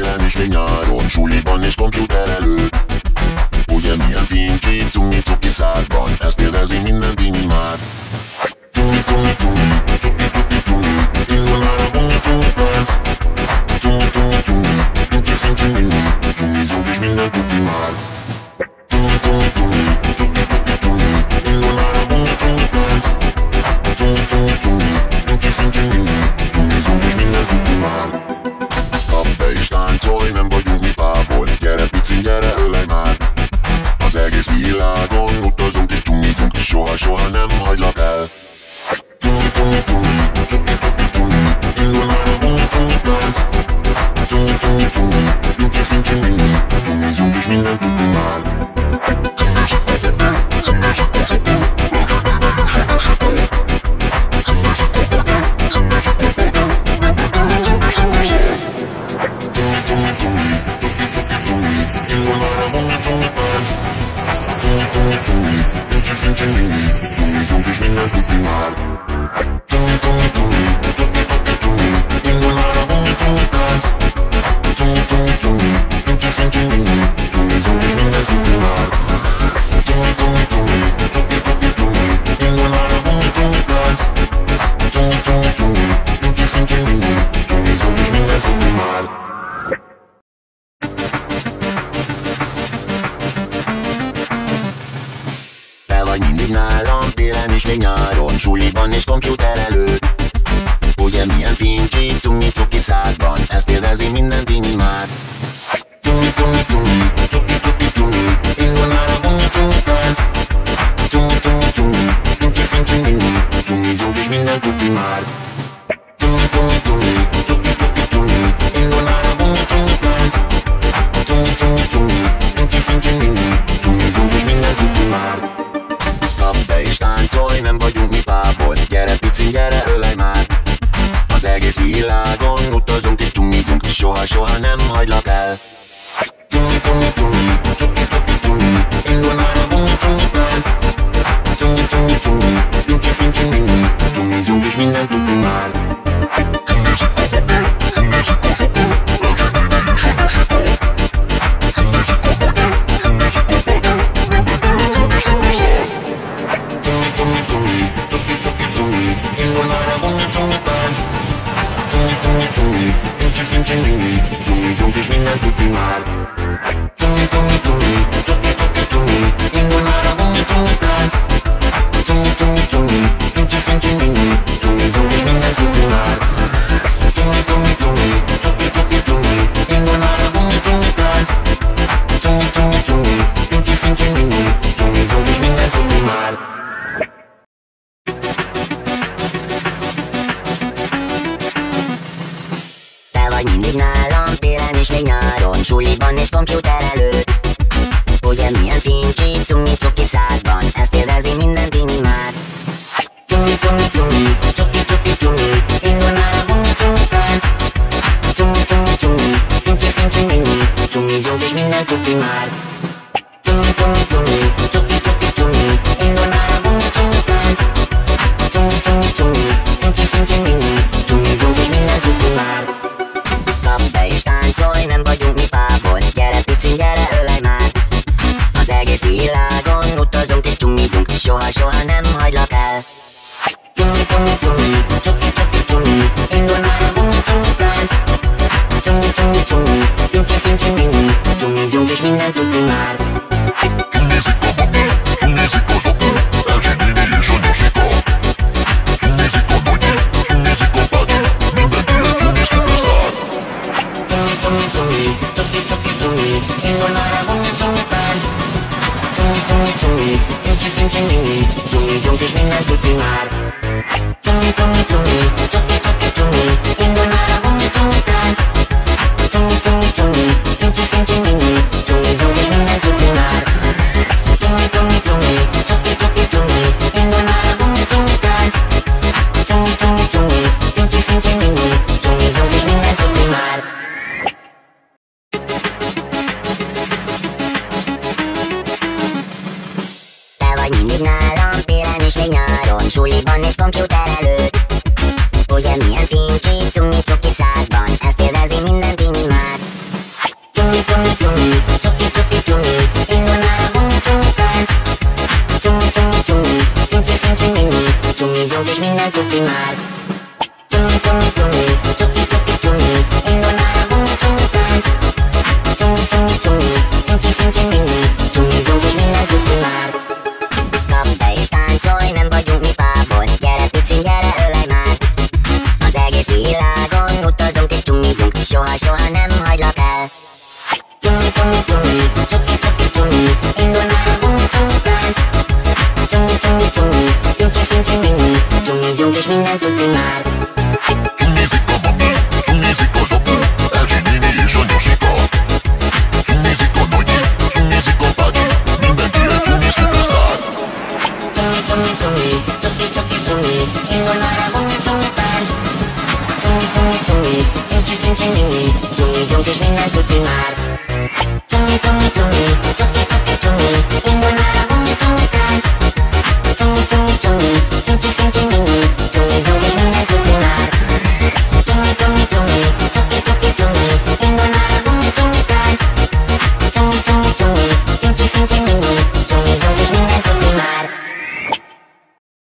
télen és még nyáron, suliban és komputer előtt. Ugye milyen fincsi, cumi, cuki szádban, ezt élvezi minden tini már. Cumi, cumi, cumi, cuki, cuki, cumi, indul már a cumi, cumi tánc. Cumi, cumi, cumi, fincsi, fincsi, mini, cumi, zúg és minden tuti már. És táncolj, nem vagyunk mi pából Gyere pici, gyere ölej már Az egész világon utazunk és csungítunk Soha, soha nem hagylak el Csungi, csungi, csungi, csuki, csuki, csungi Indul már a csungi, csungi tánc Csungi, csungi, csungi, fincsi, fincsi, mini Csungizunk és minden tudni már fincsi, fincsi, mini Csungizunk és minden tudni Mindig nálam, télen és még nyáron Suliban és komputer előtt. Ugye milyen fincsi, cumi, cuki szádban Ezt élvezi minden tini már. Cumi, cumi, cumi, cuki, cuki, cumi Indul már a cumi, cumi tánc Cumi, cumi, cumi, fincsi, fincsi, mini Cumi, zúg és minden tuti már. Cumi, cumi, cumi, cuki, cuki, cumi Indul már a cumi, cumi tánc Cumi, cumi, cumi, fincsi, fincsi, mini Cumi, zúg és minden tuti már Soha, nem hagylak el fincsi, mini Csungizunk és minden tudni már Csungi, csungi, csungi, csuki, csuki, csungi Indul már a csungi, csungi tánc Suliban és komputer előtt. Ugye milyen fincsi, cumi, cuki szádban? Ezt élvezi minden tini már. Cumi, cumi, cumi, cuki, cuki, cumi. Indul már a cumi, cumi tánc Cumi, cumi, cumi, fincsi, fincsi, mini. Cumi, zúg és minden tuti már. Cumi, cumi, cumi, csungítunk Soha, nem hagylak el Csungi, csungi, csungi, csuki, csuki, csungi Indul már a csungi, csungi tánc Csungi, csungi, csungi, fincsi, fincsi, mini Csungizunk és minden tudni már fincsi, mini Csungizunk és minden tudni már Csungi, csungi, csungi, csuki, csuki, csungi Indul már a csungi, csungi tánc Csungi, csungi, csungi, fincsi, fincsi, mini Csungizunk és minden tudni már Csungi, csungi, csungi, csuki, csuki, csungi Indul már a csungi, csungi tánc Csungi, csungi, csungi, fincsi, fincsi, mini Csungizunk és minden tudni már Te Suliban és komputer előtt. Ugye milyen fincsi, cumi, cuki szádban Tumi, tumi, tumi, incsi, fincsi,